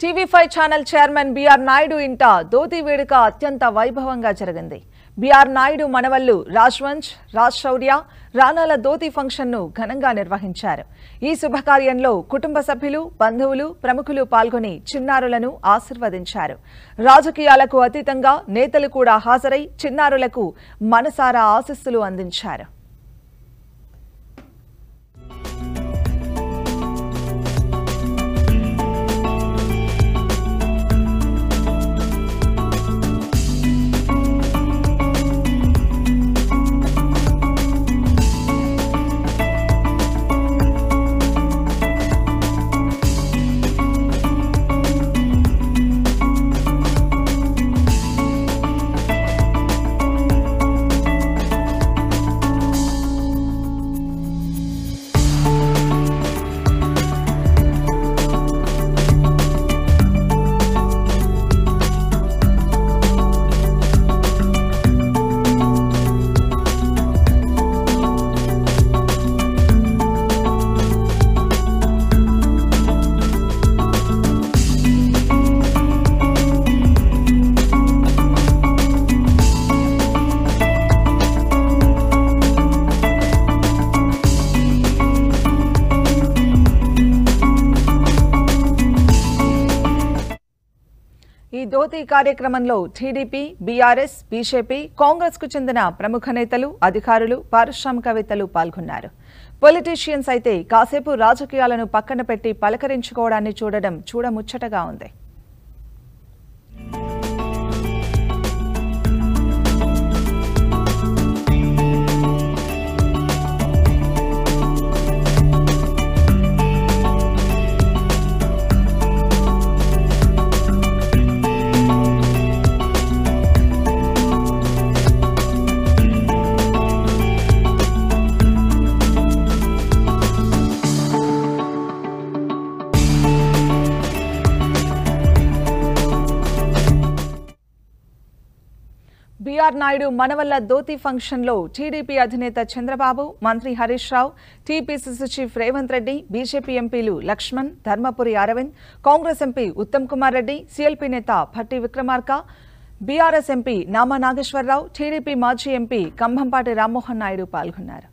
TV five channel chairman B Naidu ఇంట దోతి వేడుక అత్యంత వైభవంగా జరిగింది. బీఆర్ నాయుడు మనవళ్ళు రాజ్వంశ్ రాజ్ శౌర్య రాణాల దోతి ఫంక్షన్ను ఘనంగా నిర్వహించారు. ఈ శుభకార్యంలో కుటుంబ సభ్యులు బంధువులు ప్రముఖులు పాల్గొని చిన్నారులను ఆశీర్వదించారు. రాజకీయాలకు అతీతంగా నేతలు కూడా హాజరై చిన్నారులకు మనసారా ఆశస్సులు అందించారు. ఈ కార్యక్రమంలో టీడీపీ బీఆర్ఎస్ బీజేపీ కాంగ్రెస్కు చెందిన ప్రముఖ నేతలు అధికారులు పారిశ్రామికవేత్తలు పాల్గొన్నారు. పొలిటీషియన్స్ అయితే కాసేపు రాజకీయాలను పక్కన పెట్టి పలకరించుకోవడాన్ని చూడడం చూడముచ్చటగా ఉంది. బీఆర్ నాయుడు మనవల్ల దోతి ఫంక్షన్లో టీడీపీ అధినేత చంద్రబాబు మంత్రి Harish Rao TPCC chief Revanth Reddy BJP ఎంపీలు లక్ష్మణ్ ధర్మపురి అరవింద్ కాంగ్రెస్ ఎంపీ ఉత్తమ్ కుమార్ రెడ్డి సీఎల్పీ నేత Bhatti Vikramarka BRS MP Nama Nageswararao TDP మాజీ ఎంపీ కంభంపాటి రామ్మోహన్ నాయుడు పాల్గొన్నారు.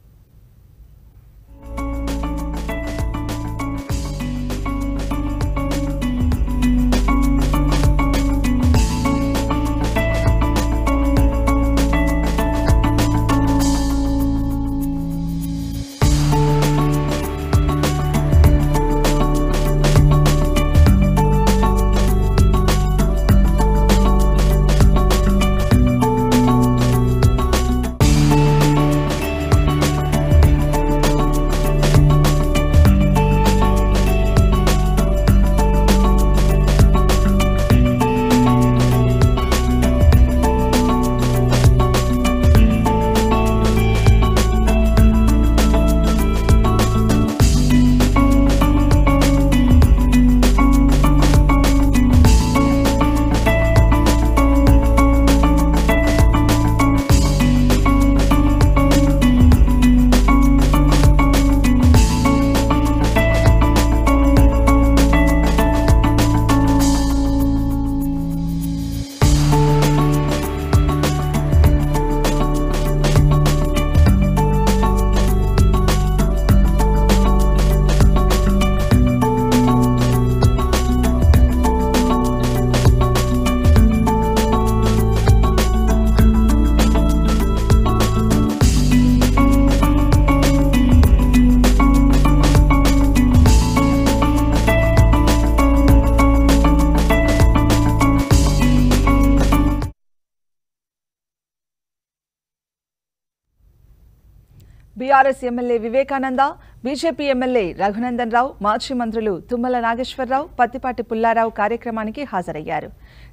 BRS MLA Vivekananda BJP MLA Raghunandan Rao మాజీ మంత్రులు తుమ్మల నాగేశ్వరరావు పత్తిపాటి పుల్లారావు కార్యక్రమానికి హాజరయ్యారు.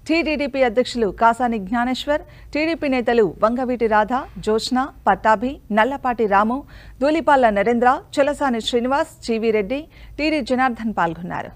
టీడీడీపీ అధ్యక్షులు కాసాని జ్ఞానేశ్వర్ టీడీపీ నేతలు వంగవీటి రాధ జోష్న పట్టాభి నల్లపాటి రాము దూలిపాల్ల నరేంద్ర చొలసాని శ్రీనివాస్ జీవీ రెడ్డి టీడీ జనార్దన్ పాల్గొన్నారు.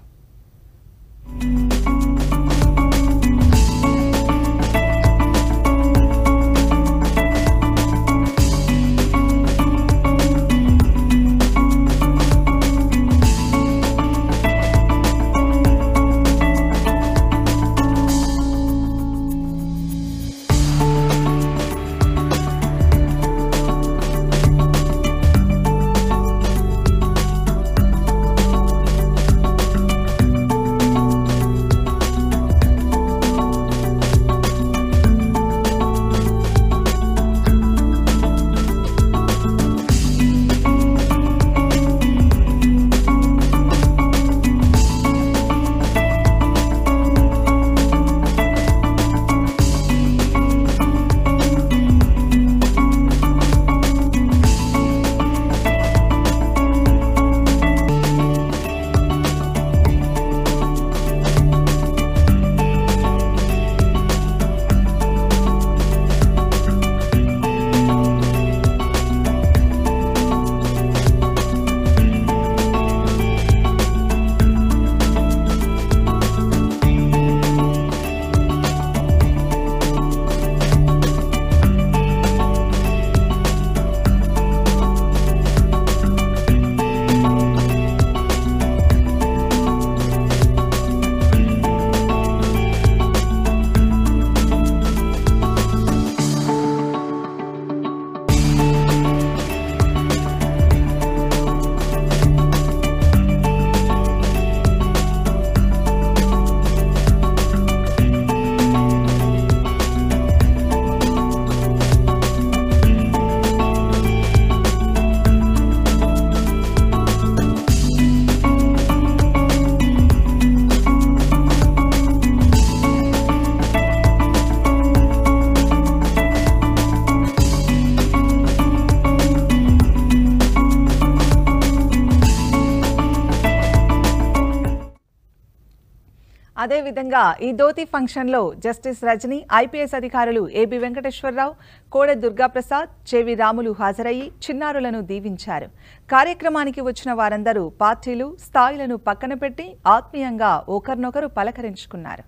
అదేవిధంగా ఈ ధోతి ఫంక్షన్లో జస్టిస్ రజని ఐపీఎస్ అధికారులు ఏబి వెంకటేశ్వరరావు కోడె దుర్గాప్రసాద్ చెవి రాములు హాజరయ్యి చిన్నారులను దీవించారు. కార్యక్రమానికి వచ్చిన వారందరూ పార్టీలు స్థాయిలను పక్కన పెట్టి ఆత్మీయంగా ఒకరినొకరు పలకరించుకున్నారు.